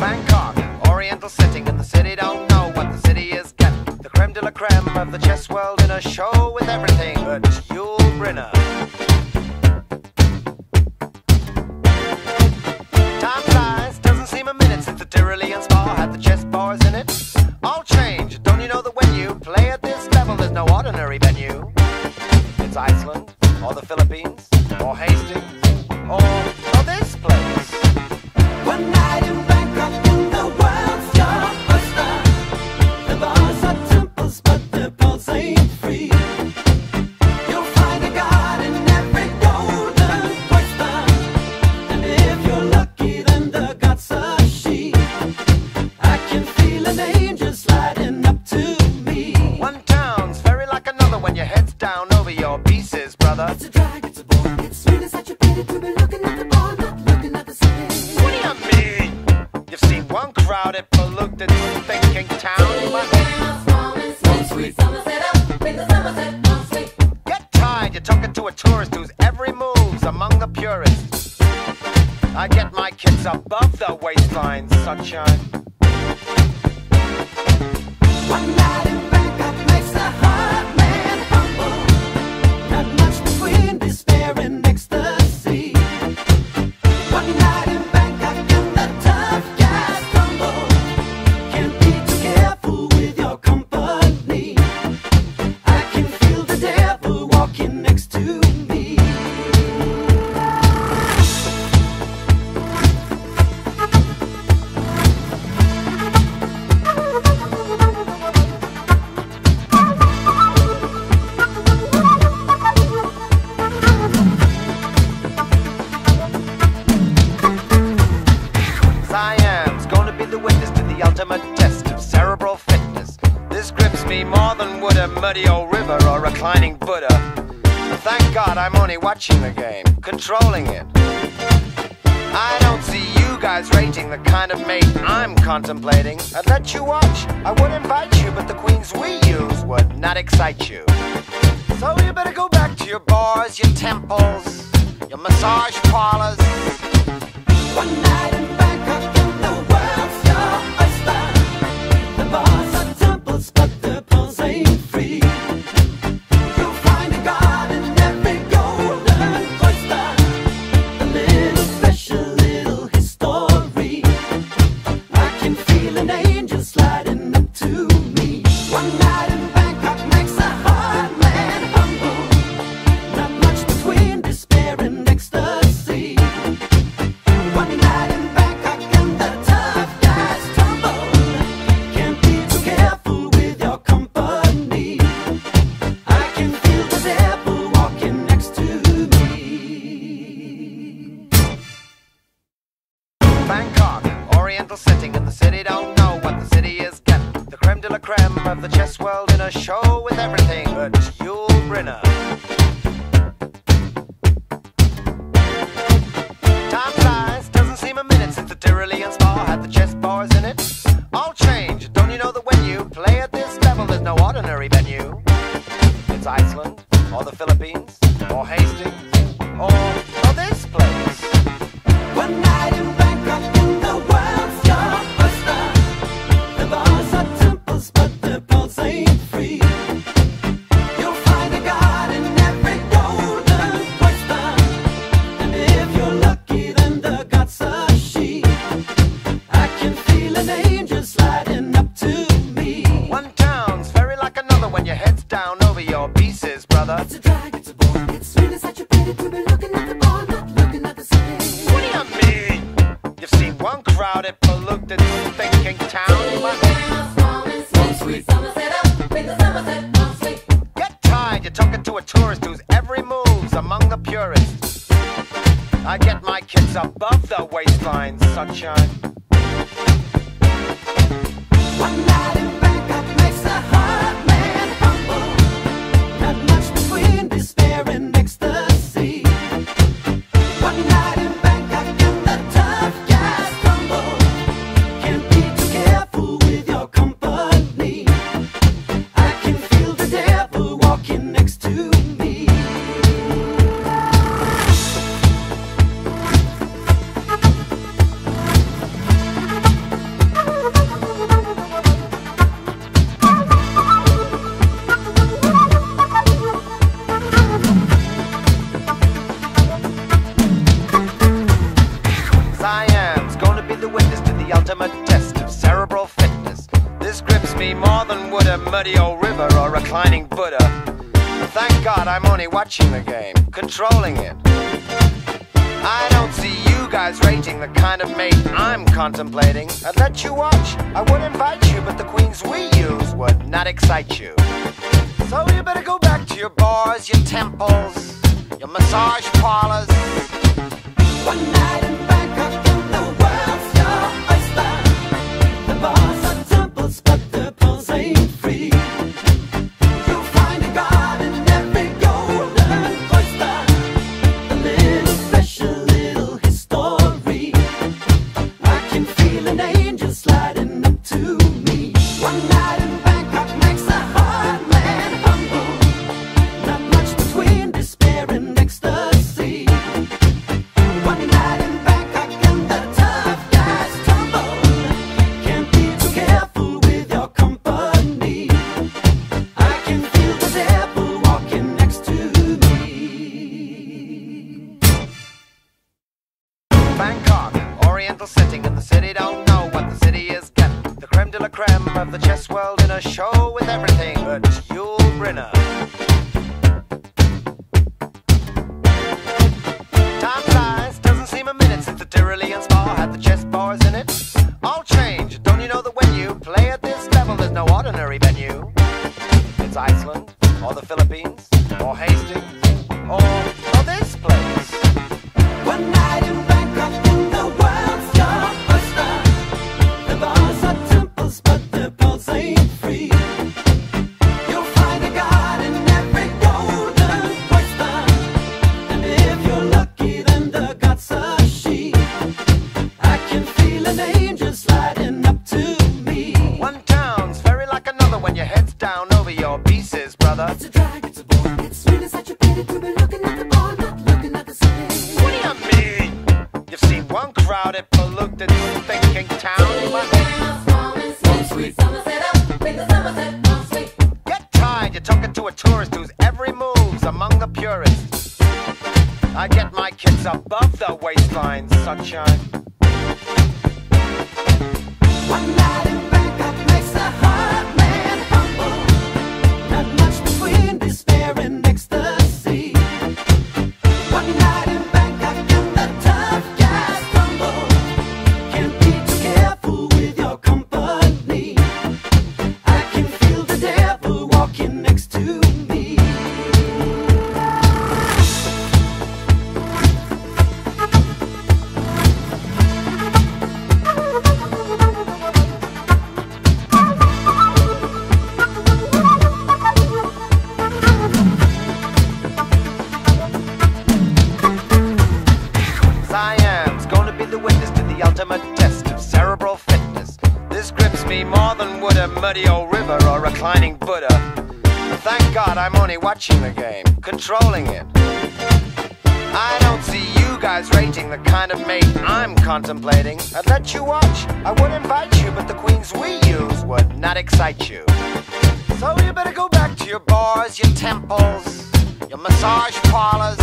Bangkok, oriental setting, in the city, don't know what the city is getting. The creme de la creme of the chess world in a show with everything but Yul Brynner. Time flies, doesn't seem a minute since the Tyrolean spa had the chess bars in it. All change, don't you know that when you play at this level, there's no ordinary venue? It's Iceland or the Philippines. muddy old river or reclining Buddha. Thank God I'm only watching the game, controlling it. I don't see you guys rating the kind of mate I'm contemplating. I'd let you watch, I would invite you, but the queens we use would not excite you. So you better go back to your bars, your temples, your massage parlors. One night in to go. watching the game, controlling it. I don't see you guys rating the kind of mate I'm contemplating. I get my kids above the waistline, sunshine. One night watching the game, controlling it. I don't see you guys rating the kind of mate I'm contemplating. I'd let you watch, I would invite you, but the queens we use would not excite you. So you better go back to your bars, your temples, your massage parlors,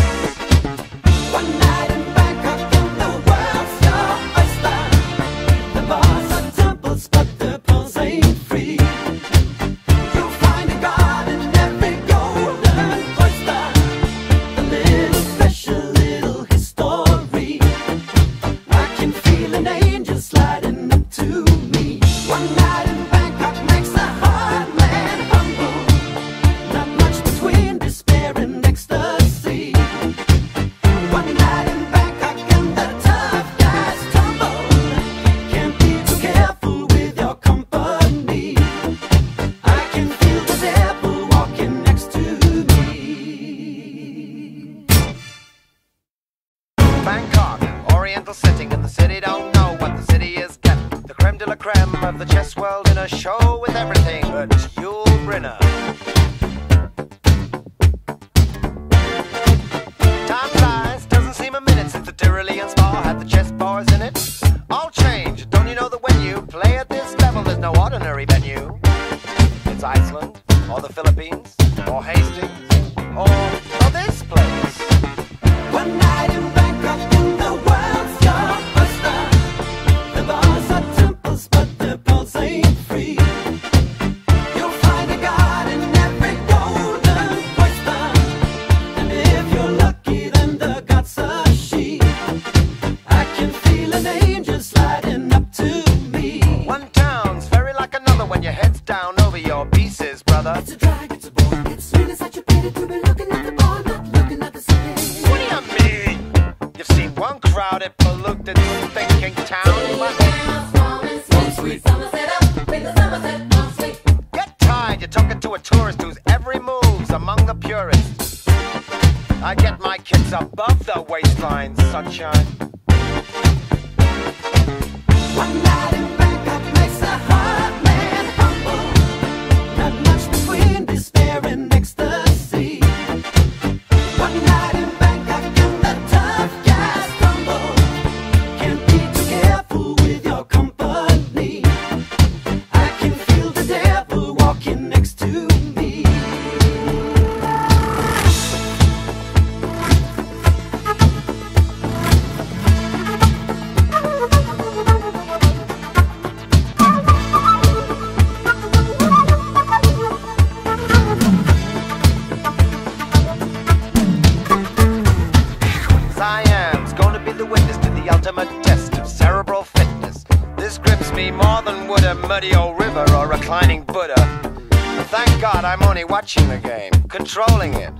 money watching the game, controlling it.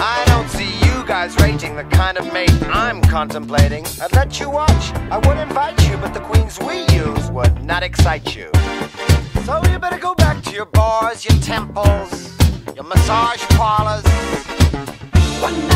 I don't see you guys rating the kind of mate I'm contemplating. I'd let you watch, I would invite you, but the queens we use would not excite you. So you better go back to your bars, your temples, your massage parlors. One night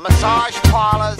massage parlors,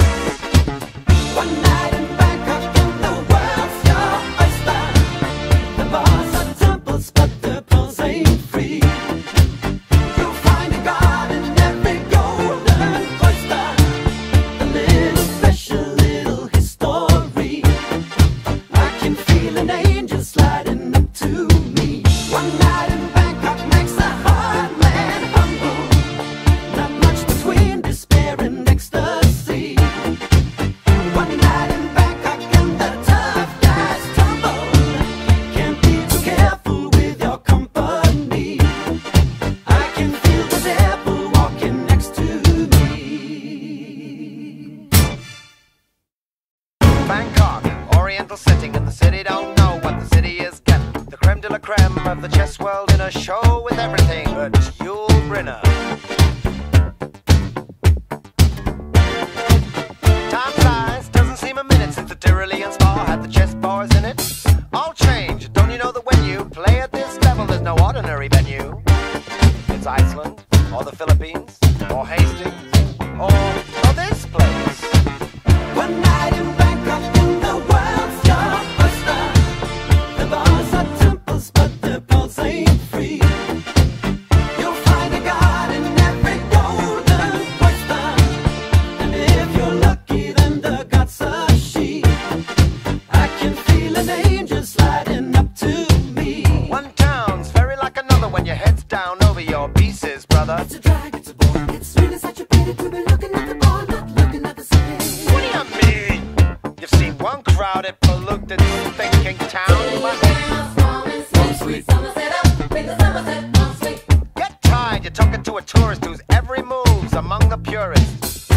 to a tourist whose every move's among the purest.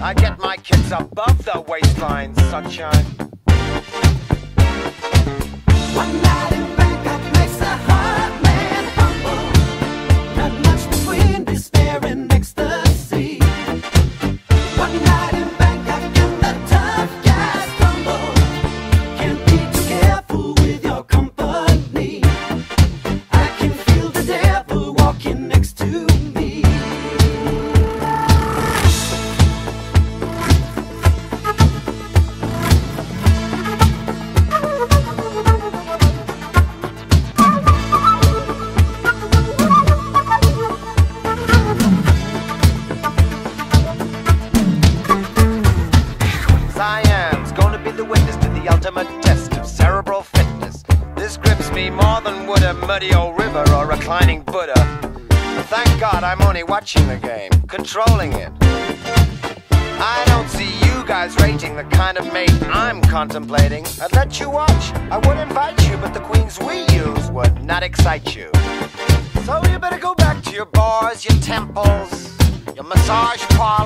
I get my kids above the waistline, sunshine. One night in Bangkok makes a heart. watching the game, controlling it. I don't see you guys rating the kind of mate I'm contemplating. I'd let you watch, I would invite you, but the queens we use would not excite you. So you better go back to your bars, your temples, your massage parlors.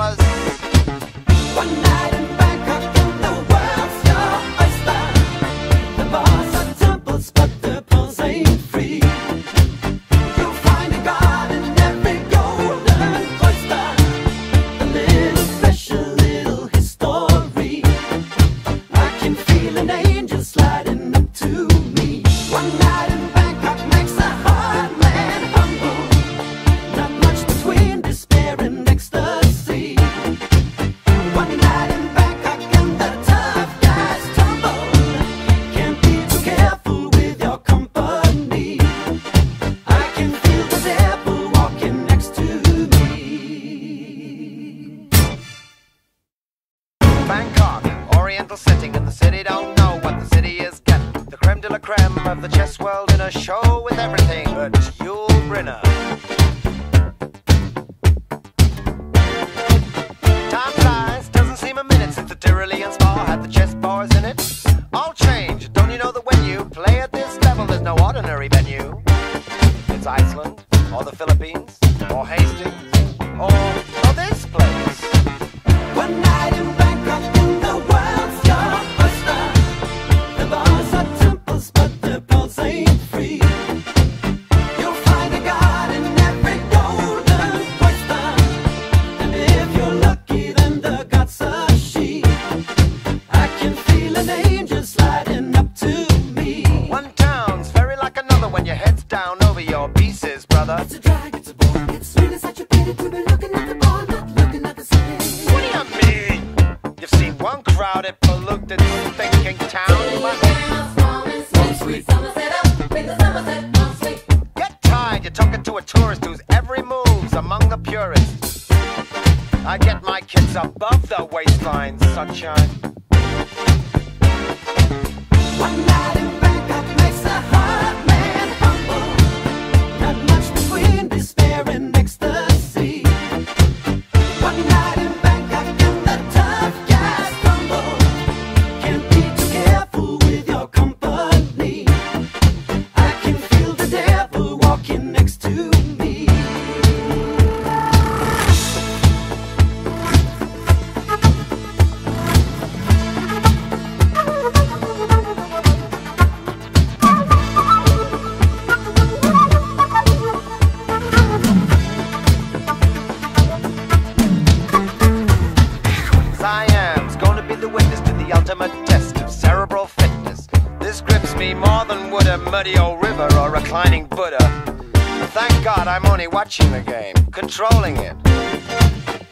watching the game, controlling it.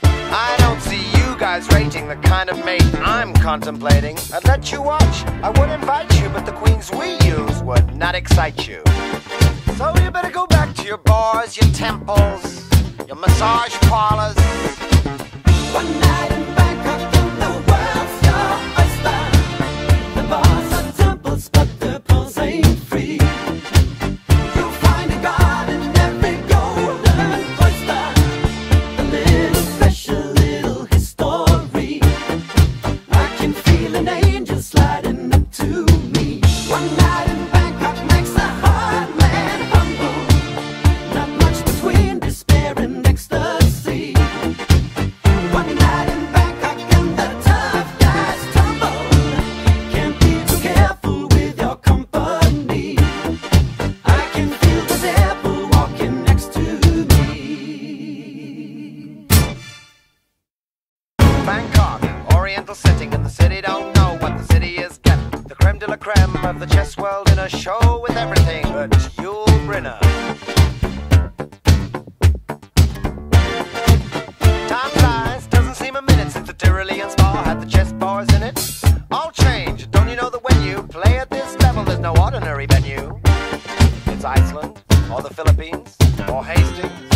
I don't see you guys rating the kind of mate I'm contemplating. I'd let you watch, I would invite you, but the queens we use would not excite you. So you better go back to your bars, your temples, your massage parlors. or Hastings.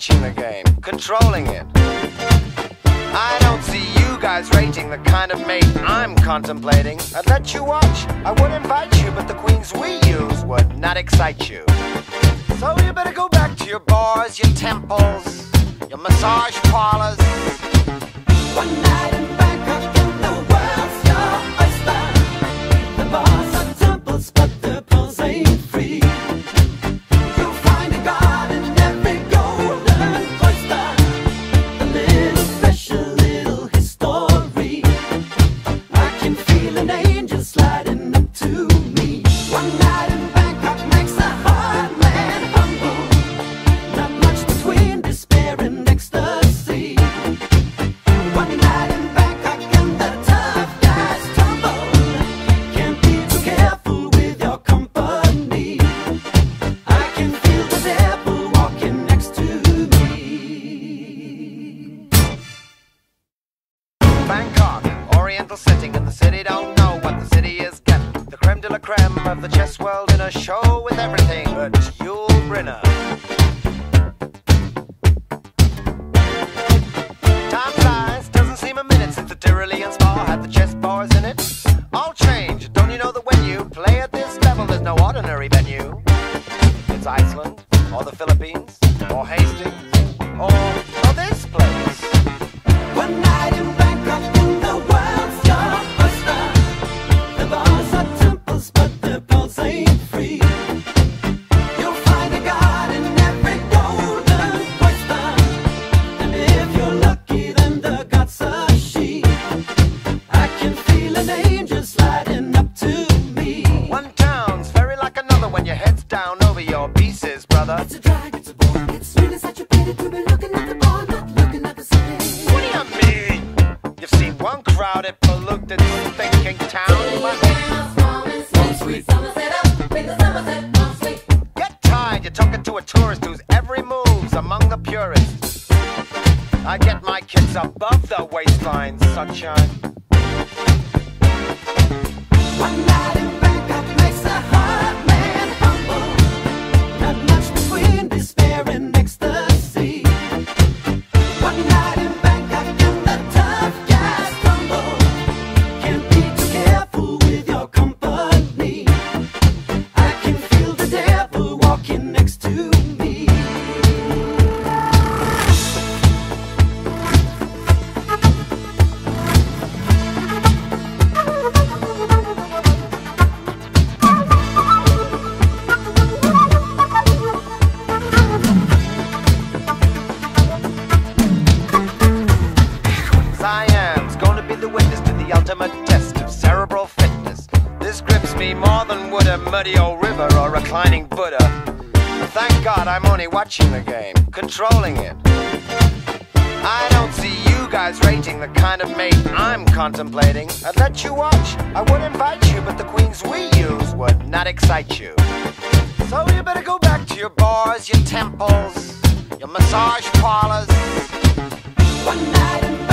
watching the game, controlling it. I don't see you guys rating the kind of mate I'm contemplating. I'd let you watch, I would invite you, but the queens we use would not excite you. So you better go back to your bars, your temples, your massage parlors. One night Looked in this thinking town. But... Sweet. Get tired, you're talking to a tourist whose every move's among the purists. I get my kids above the waistline, sunshine. One night in Bangkok makes a heart. money watching the game, controlling it. I don't see you guys rating the kind of mate I'm contemplating. I'd let you watch, I would invite you, but the queens we use would not excite you. So you better go back to your bars, your temples, your massage parlors. One night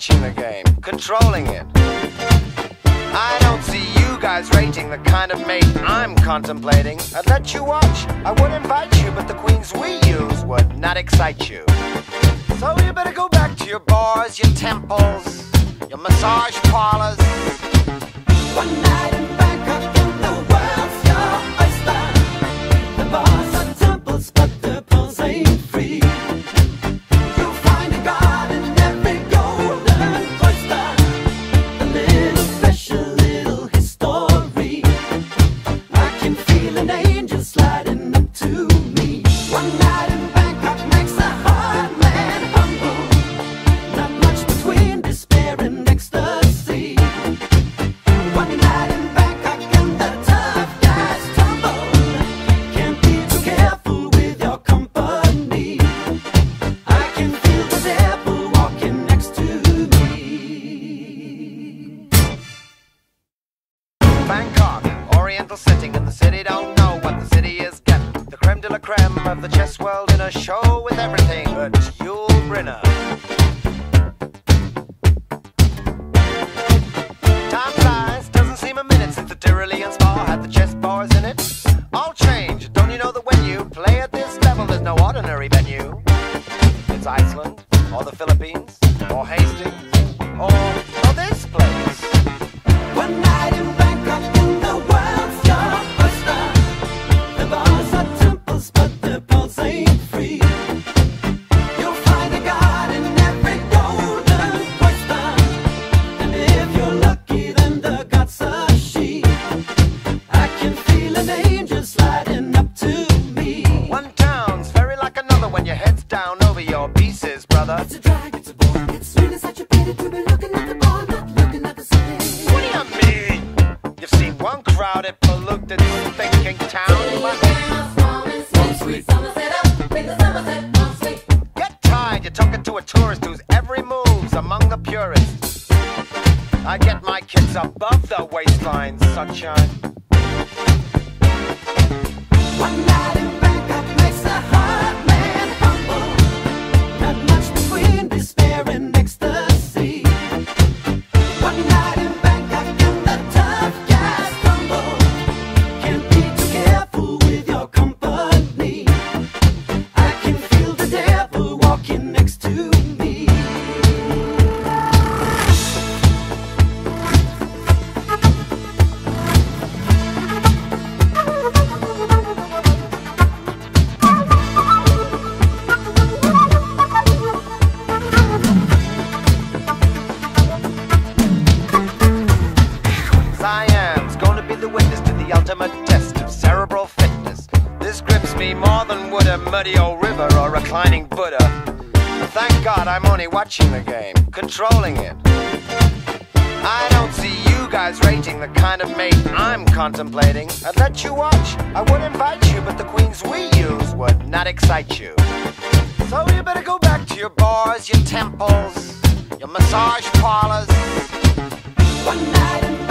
watching the game, controlling it. I don't see you guys rating the kind of mate I'm contemplating. I'd let you watch, I would invite you, but the queens we use would not excite you. So you better go back to your bars, your temples. controlling it. I don't see you guys rating the kind of mate I'm contemplating. I'd let you watch, I would invite you, but the queens we use would not excite you. So you better go back to your bars, your temples, your massage parlors. One night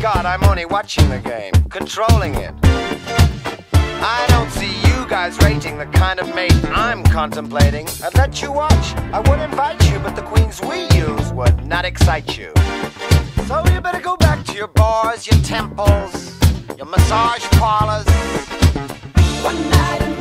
God, I'm only watching the game, controlling it. I don't see you guys rating the kind of mate I'm contemplating. I'd let you watch, I would invite you, but the queens we use would not excite you. So you better go back to your bars, your temples, your massage parlors. One night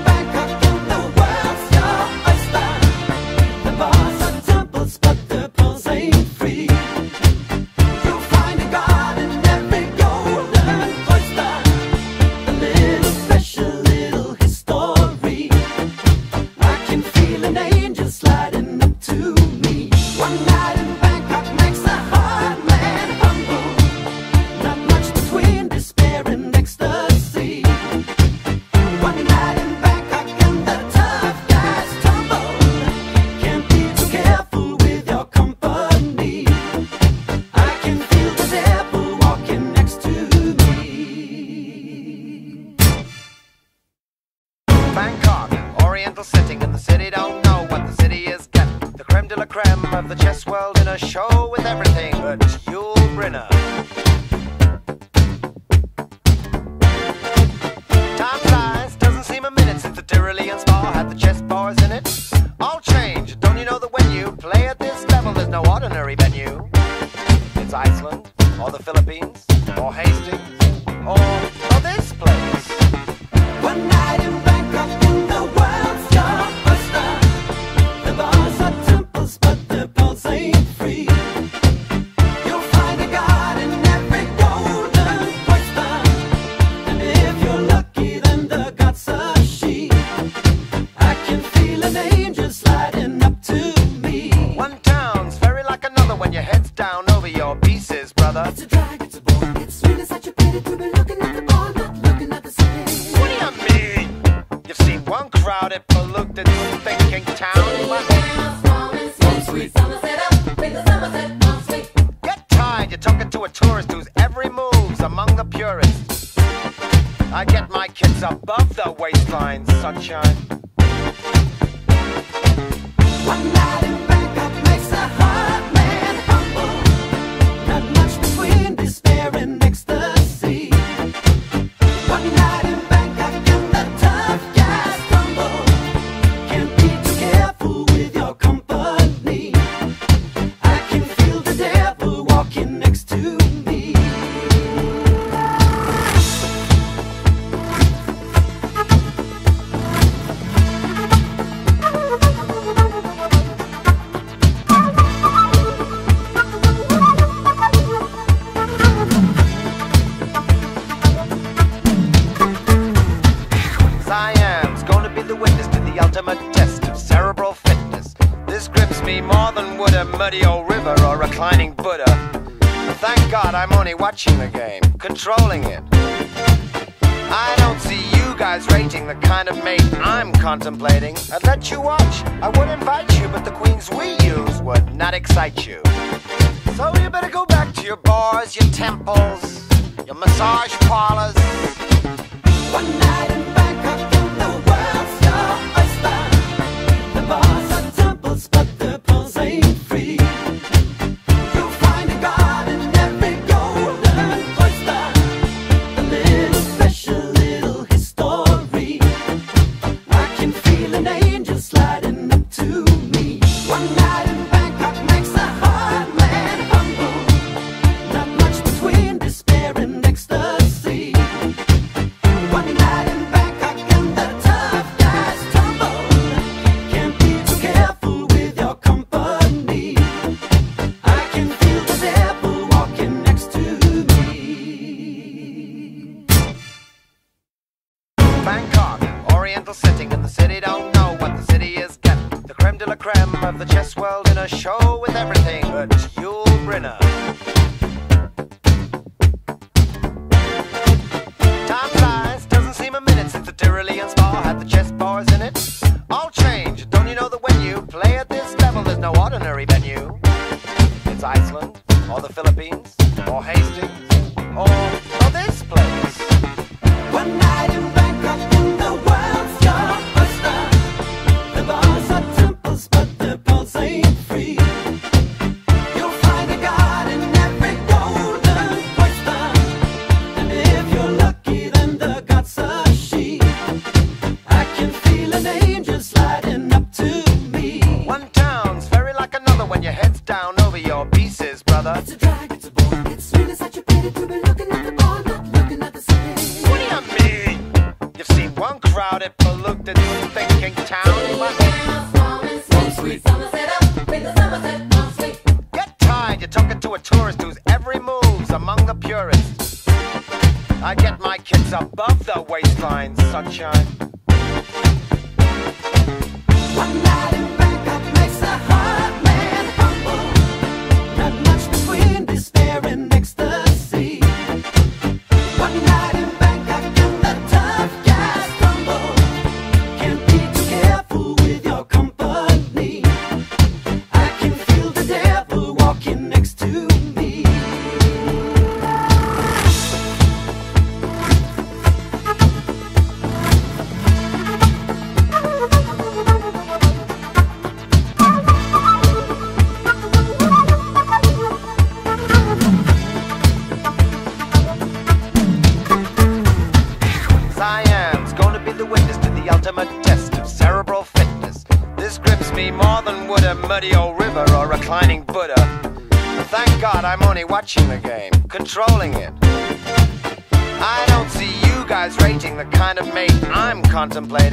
watching the game, controlling it. I don't see you guys rating the kind of mate I'm contemplating.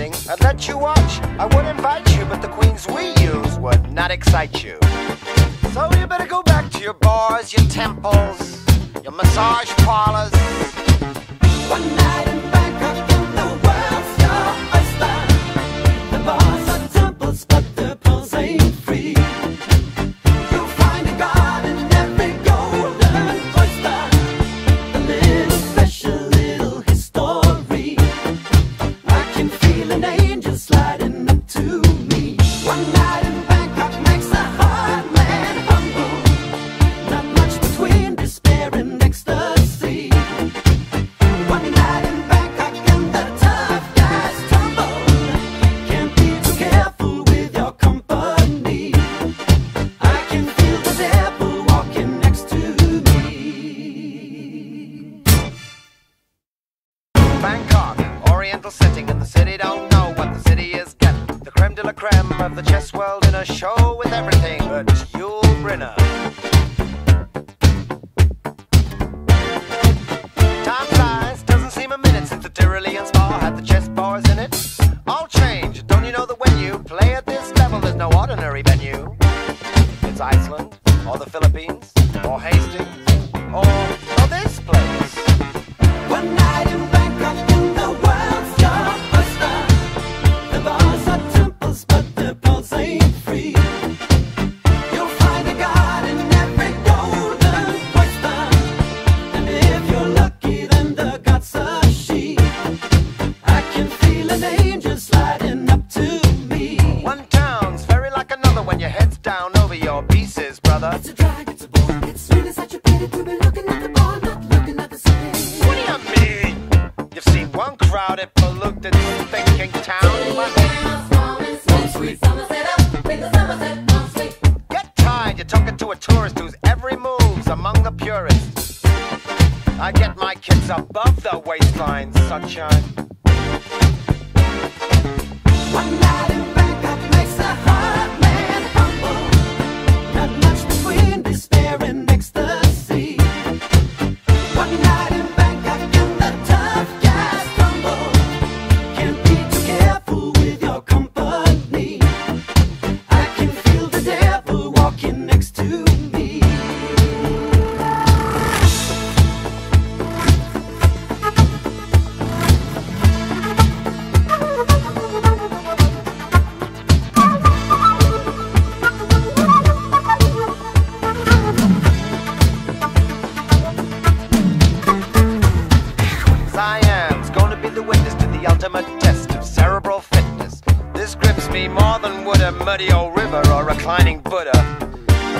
more than would a muddy old river or reclining Buddha.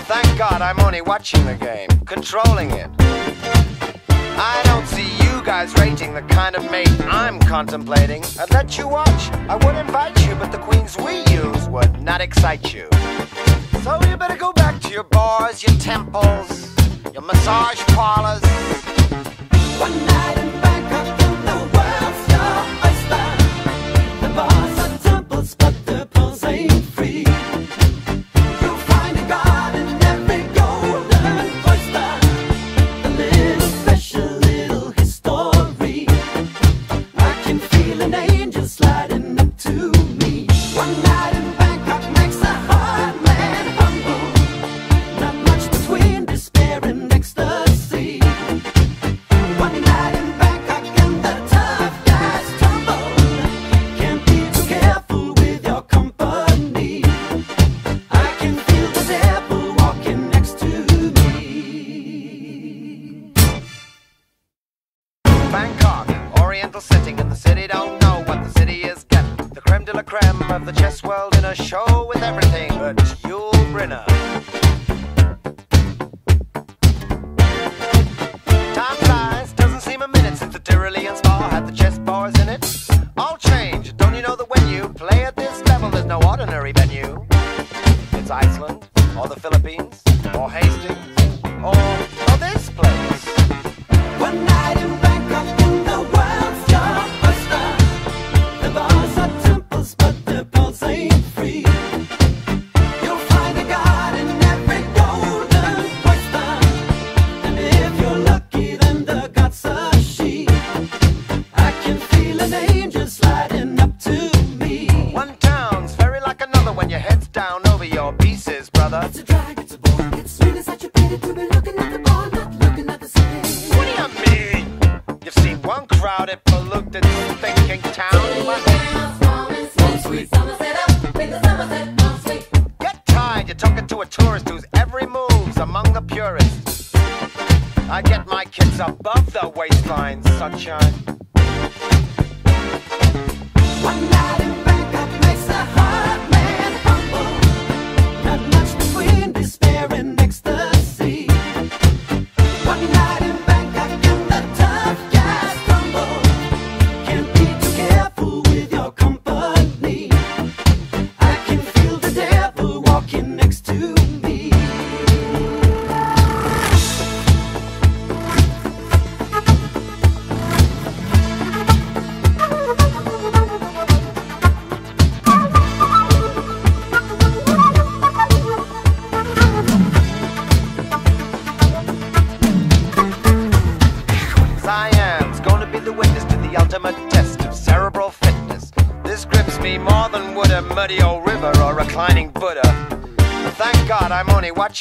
Thank God I'm only watching the game, controlling it. I don't see you guys rating the kind of mate I'm contemplating. I'd let you watch, I would invite you, but the queens we use would not excite you. So you better go back to your bars, your temples, your massage parlors. One night in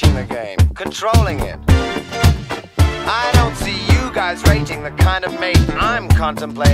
watching the game, controlling it. I don't see you guys rating the kind of mate I'm contemplating.